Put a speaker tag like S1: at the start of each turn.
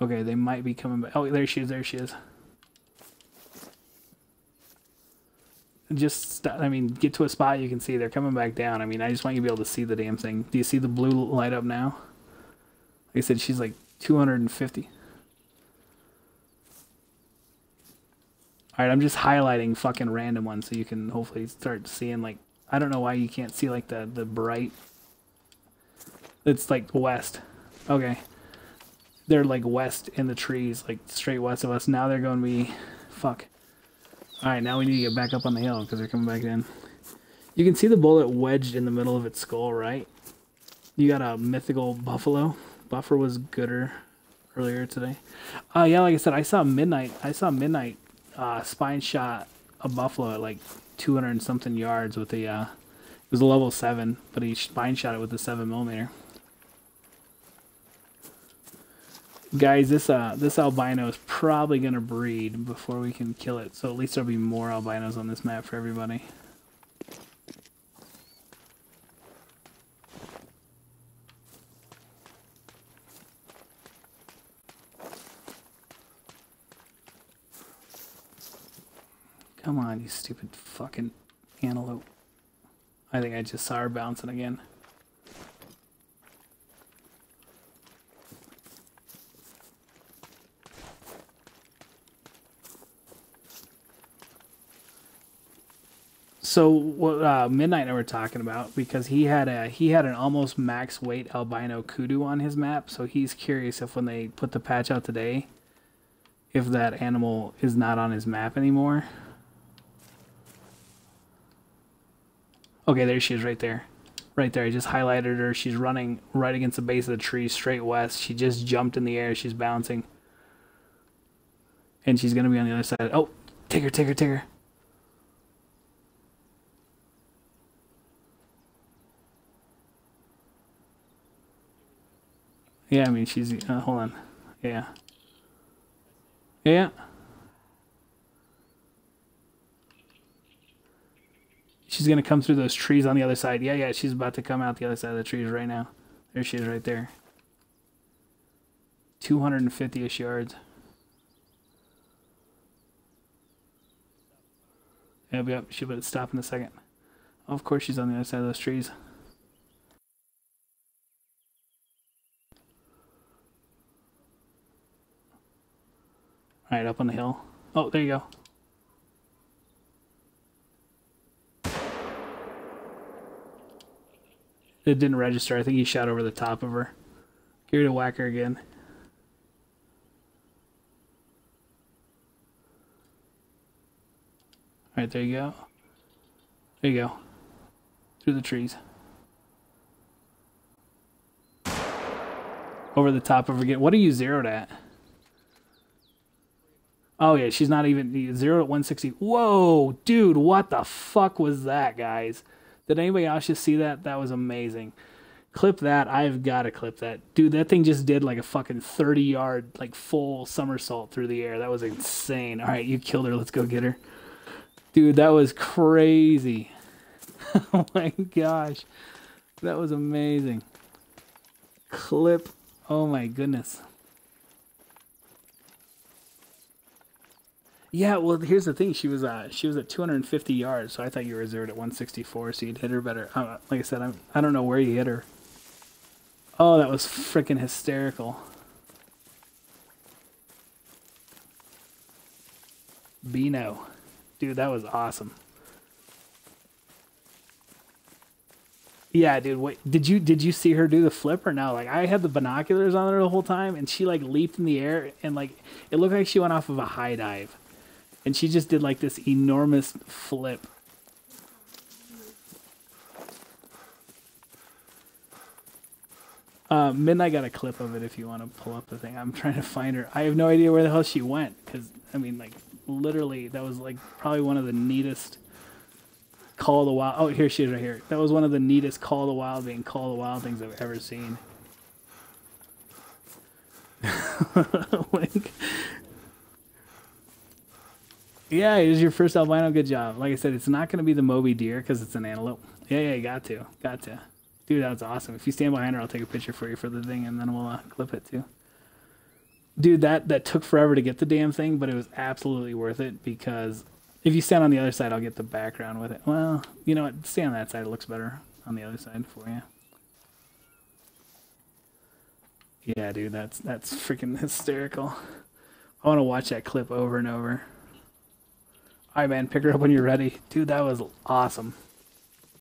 S1: Okay, they might be coming back. Oh, there she is. There she is. Just, st- I mean, get to a spot you can see. They're coming back down. I mean, I just want you to be able to see the damn thing. Do you see the blue light up now? Like I said, she's like 250. Alright, I'm just highlighting fucking random ones so you can hopefully start seeing, like, I don't know why you can't see, like, the, the bright. It's like west. Okay. They're like west in the trees, like straight west of us. Now they're going to be. Fuck. Alright, now we need to get back up on the hill because they're coming back in. You can see the bullet wedged in the middle of its skull, right? You got a mythical buffalo. Buffer was gooder earlier today. Uh, yeah, like I said, I saw midnight. I saw midnight uh, spine shot a buffalo at like 200 and something yards with a. Uh, it was a level seven, but he spine shot it with a seven millimeter. Guys, this uh this albino is probably gonna breed before we can kill it, so at least there'll be more albinos on this map for everybody. Come on, you stupid fucking antelope. I think I just saw her bouncing again. So what uh, Midnight and I were talking about because he had a he had an almost max weight albino kudu on his map, so he's curious if when they put the patch out today, if that animal is not on his map anymore. Okay, there she is right there. Right there. I just highlighted her. She's running right against the base of the tree straight west. She just jumped in the air. She's bouncing. And she's going to be on the other side. Oh, take her, take her, take her. Yeah, I mean, she's. Uh, hold on. Yeah. Yeah. She's gonna come through those trees on the other side. Yeah, yeah, she's about to come out the other side of the trees right now. There she is right there. 250-ish yards. Yep, yep, she'll be stop in a second. Of course she's on the other side of those trees. Alright, up on the hill. Oh, there you go. It didn't register. I think he shot over the top of her. Give her to whack her again. Alright, there you go. There you go. Through the trees. Over the top of her again. What are you zeroed at? Oh yeah, she's not even zero at 160. Whoa, dude, what the fuck was that, guys? Did anybody else just see that? That was amazing. Clip that. I've got to clip that. Dude, that thing just did like a fucking 30 yard, like full somersault through the air. That was insane. All right, you killed her. Let's go get her. Dude, that was crazy. oh my gosh. That was amazing. Clip. Oh my goodness. Yeah, well, here's the thing. She was uh she was at 250 yards, so I thought you were zeroed at 164, so you'd hit her better. Uh, like I said, I'm, I don't know where you hit her. Oh, that was freaking hysterical. Bino, dude, that was awesome. Yeah, dude. Wait, did you did you see her do the flip or no? Like I had the binoculars on her the whole time, and she like leaped in the air and like it looked like she went off of a high dive and she just did like this enormous flip. Uh, Midnight got a clip of it if you want to pull up the thing. I'm trying to find her. I have no idea where the hell she went because I mean, like literally, that was like probably one of the neatest Call of the Wild. Oh, here she is right here. That was one of the neatest Call of the Wild being Call of the Wild things I've ever seen. like, yeah, it was your first albino. Good job. Like I said, it's not going to be the Moby deer because it's an antelope. Yeah, yeah, you got to, got to. Dude, that's awesome. If you stand behind her, I'll take a picture for you for the thing, and then we'll uh, clip it too. dude, that that took forever to get the damn thing, but it was absolutely worth it because if you stand on the other side, I'll get the background with it. Well, you know what? Stay on that side. It looks better on the other side for you. Yeah, dude, that's that's freaking hysterical. I want to watch that clip over and over. All right, man, pick her up when you're ready. Dude, that was awesome.